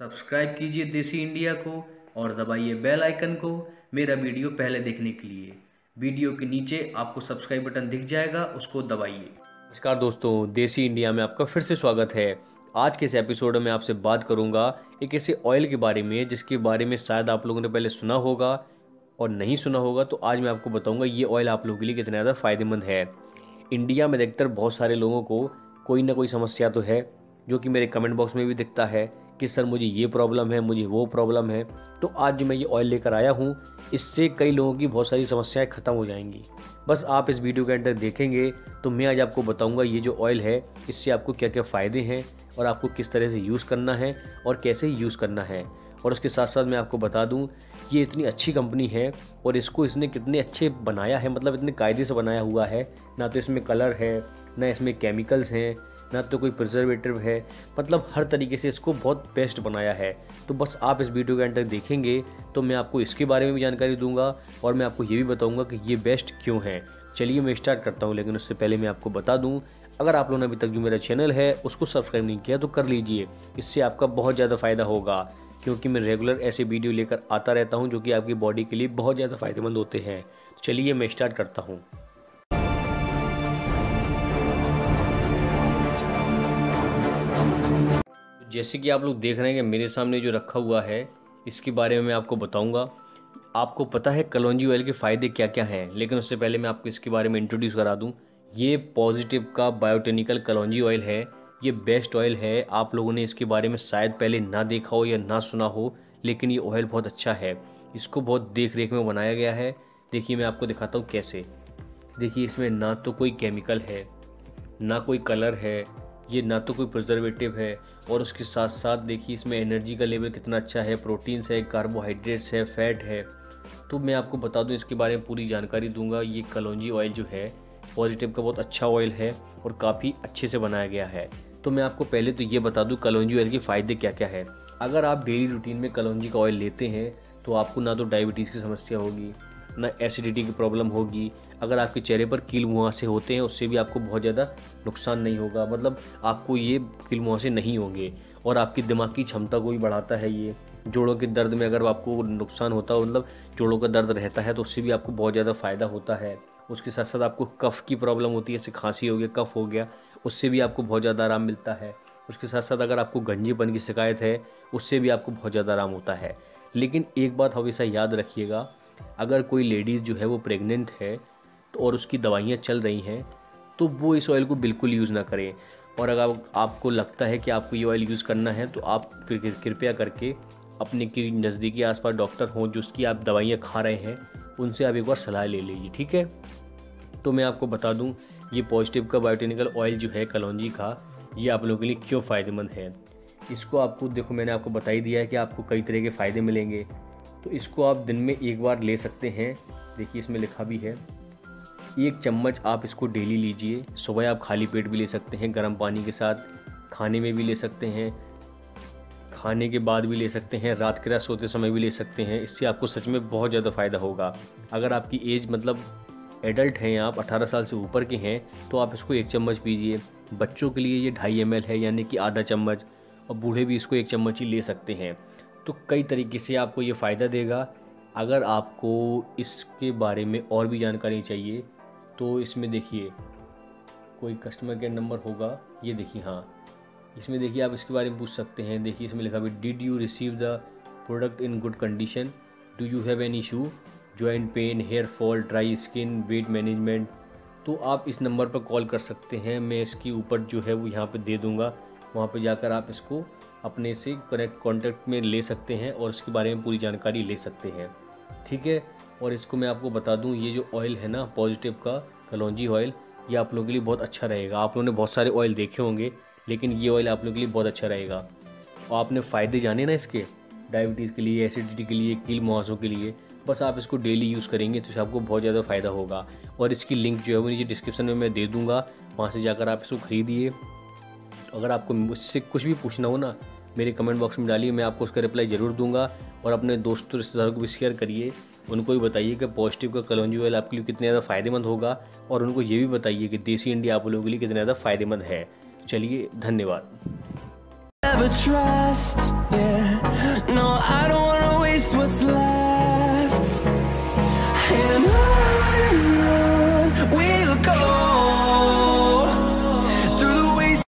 Subscribe कीजिए देसी India को और दबाइए बेल आइकन को मेरा वीडियो पहले देखने के लिए। वीडियो के नीचे आपको सब्सक्राइब बटन दिख जाएगा, उसको दबाइए। नमस्कार दोस्तों, देसी इंडिया में आपका फिर से स्वागत है। आज के इस एपिसोड में आपसे बात करूँगा एक ऐसे ऑयल के बारे में, जिसके बारे में शायद आप लोगों ने पहले सुना होगा और नहीं सुना होगा तो आज मैं आपको बताऊँगा ये ऑयल आप लोगों के लिए कितना ज़्यादा फ़ायदेमंद है। इंडिया में अधिकतर बहुत सारे लोगों को कोई ना कोई समस्या तो है, जो कि मेरे कमेंट बॉक्स में भी दिखता है। कि सर मुझे ये प्रॉब्लम है, मुझे वो प्रॉब्लम है तो आज जो मैं ये ऑयल लेकर आया हूँ। इससे कई लोगों की बहुत सारी समस्याएँ ख़त्म हो जाएँगी। बस आप इस वीडियो के अंदर देखेंगे तो मैं आज आपको बताऊँगा ये जो ऑयल है, इससे आपको क्या क्या फ़ायदे हैं और आपको किस तरह से यूज़ करना है और कैसे यूज़ करना है। और उसके साथ साथ मैं आपको बता दूँ, ये इतनी अच्छी कंपनी है और इसको इसने कितने अच्छे बनाया है मतलब इतने कायदे से बनाया हुआ है। ना तो इसमें कलर है, ना इसमें केमिकल्स हैं, ना तो कोई प्रिजर्वेटिव है। मतलब हर तरीके से इसको बहुत बेस्ट बनाया है। तो बस आप इस वीडियो के अंदर देखेंगे तो मैं आपको इसके बारे में भी जानकारी दूँगा और मैं आपको ये भी बताऊँगा कि ये बेस्ट क्यों है। चलिए मैं स्टार्ट करता हूँ, लेकिन उससे पहले मैं आपको बता दूँ, अगर आप लोगों ने अभी तक जो मेरा चैनल है, उसको सब्सक्राइब नहीं किया तो कर लीजिए। इससे आपका बहुत ज़्यादा फ़ायदा होगा। क्योंकि मैं रेगुलर ऐसे वीडियो लेकर आता रहता हूँ जो कि आपकी बॉडी के लिए बहुत ज़्यादा फ़ायदेमंद होते हैं। चलिए मैं स्टार्ट करता हूँ। जैसे कि आप लोग देख रहे हैं कि मेरे सामने जो रखा हुआ है, इसके बारे में मैं आपको बताऊँगा। आपको पता है कलौजी ऑयल के फ़ायदे क्या क्या हैं, लेकिन उससे पहले मैं आपको इसके बारे में इंट्रोड्यूस करा दूँ। ये पॉजिटिव का बायोटेनिकल कलौजी ऑयल है। ये बेस्ट ऑयल है। आप लोगों ने इसके बारे में शायद पहले ना देखा हो या ना सुना हो, लेकिन ये ऑयल बहुत अच्छा है। इसको बहुत देख रेख में बनाया गया है। देखिए, मैं आपको दिखाता हूँ कैसे। देखिए, इसमें ना तो कोई केमिकल है, ना कोई कलर है, ये ना तो कोई प्रिजर्वेटिव है, और उसके साथ साथ देखिए, इसमें एनर्जी का लेवल कितना अच्छा है। प्रोटीन्स है कार्बोहाइड्रेट्स है फैट है। तो मैं आपको बता दूँ, इसके बारे में पूरी जानकारी दूँगा। ये कलौजी ऑयल जो है पॉजिटिव का बहुत अच्छा ऑयल है और काफ़ी अच्छे से बनाया गया है। तो मैं आपको पहले तो ये बता दूँ, कलौजी ऑयल के फ़ायदे क्या क्या है। अगर आप डेली रूटीन में कलौजी का ऑयल लेते हैं तो आपको ना तो डायबिटीज़ की समस्या होगी, ना एसिडिटी की प्रॉब्लम होगी। अगर आपके चेहरे पर कील मुहासे होते हैं, उससे भी आपको बहुत ज़्यादा नुकसान नहीं होगा। मतलब आपको ये कील मुहासे नहीं होंगे और आपकी दिमाग की क्षमता को भी बढ़ाता है ये। जोड़ों के दर्द में अगर आपको नुकसान होता हो मतलब जोड़ों का दर्द रहता है तो उससे भी आपको बहुत ज़्यादा फ़ायदा होता है। उसके साथ साथ आपको कफ़ की प्रॉब्लम होती है जैसे खांसी हो गया, कफ़ हो गया, उससे भी आपको बहुत ज़्यादा आराम मिलता है। उसके साथ साथ अगर आपको गंजीपन की शिकायत है, उससे भी आपको बहुत ज़्यादा आराम होता है। लेकिन एक बात हमेशा याद रखिएगा, अगर कोई लेडीज़ जो है वो प्रेग्नेंट है तो और उसकी दवाइयाँ चल रही हैं तो वो इस ऑयल को बिल्कुल यूज़ ना करें। और अगर आपको लगता है कि आपको ये ऑयल यूज़ करना है तो आप कृपया करके अपने की नज़दीकी आसपास डॉक्टर हों, जो उसकी आप दवाइयाँ खा रहे हैं उनसे आप एक बार सलाह ले लीजिए, ठीक है? तो मैं आपको बता दूँ, ये पॉजिटिव का बायोटेनिकल ऑयल जो है कलौजी का, ये आप लोगों के लिए क्यों फ़ायदेमंद है? इसको आपको, देखो, मैंने आपको बता ही दिया है कि आपको कई तरह के फ़ायदे मिलेंगे। तो इसको आप दिन में एक बार ले सकते हैं। देखिए, इसमें लिखा भी है, एक चम्मच आप इसको डेली लीजिए। सुबह आप खाली पेट भी ले सकते हैं, गर्म पानी के साथ। खाने में भी ले सकते हैं। खाने के बाद भी ले सकते हैं, रात के रात सोते समय भी ले सकते हैं। इससे आपको सच में बहुत ज़्यादा फ़ायदा होगा। अगर आपकी एज मतलब एडल्ट हैं आप 18 साल से ऊपर के हैं तो आप इसको एक चम्मच पीजिए। बच्चों के लिए ये ढाई एम है, यानी कि आधा चम्मच, और बूढ़े भी इसको एक चम्मच ही ले सकते हैं। तो कई तरीके से आपको ये फ़ायदा देगा। अगर आपको इसके बारे में और भी जानकारी चाहिए तो इसमें देखिए, कोई कस्टमर केयर नंबर होगा। ये देखिए हाँ। इसमें देखिए आप इसके बारे में पूछ सकते हैं। देखिए इसमें लिखा हुआ did you receive the product in good condition do you have an issue joint pain hair fall dry skin weight management तो आप इस नंबर पर कॉल कर सकते हैं। मैं इसके ऊपर जो है वो यहाँ पर दे दूँगा। वहाँ पर जाकर आप इसको अपने से कनेक्ट कॉन्टेक्ट में ले सकते हैं और इसके बारे में पूरी जानकारी ले सकते हैं। ठीक है? और इसको मैं आपको बता दूँ, ये जो ऑयल है ना पॉजिटिव का कलौजी ऑयल ये आप लोगों के लिए बहुत अच्छा रहेगा। आप लोगों ने बहुत सारे ऑयल देखे होंगे। लेकिन ये ऑयल आप लोगों के लिए बहुत अच्छा रहेगा। और आपने फ़ायदे जाने ना इसके डायबिटीज़ के लिए एसिडिटी के लिए, कील मुआसों के लिए, बस आप इसको डेली यूज़ करेंगे तो आपको बहुत ज़्यादा फ़ायदा होगा। और इसकी लिंक जो है वो नीचे डिस्क्रिप्शन में मैं दे दूँगा, वहाँ से जाकर आप इसको ख़रीदिए। अगर आपको मुझसे कुछ भी पूछना हो ना, मेरे कमेंट बॉक्स में डालिए, मैं आपको उसका रिप्लाई ज़रूर दूँगा। और अपने दोस्तों, रिश्तेदारों को भी शेयर करिए। उनको भी बताइए कि पॉजिटिव का कलौजी ऑयल आपके लिए कितने ज़्यादा फ़ायदेमंद होगा। और उनको ये भी बताइए कि देसी इंडिया आप लोगों के लिए कितना ज़्यादा फ़ायदेमंद है। चलिए धन्यवाद।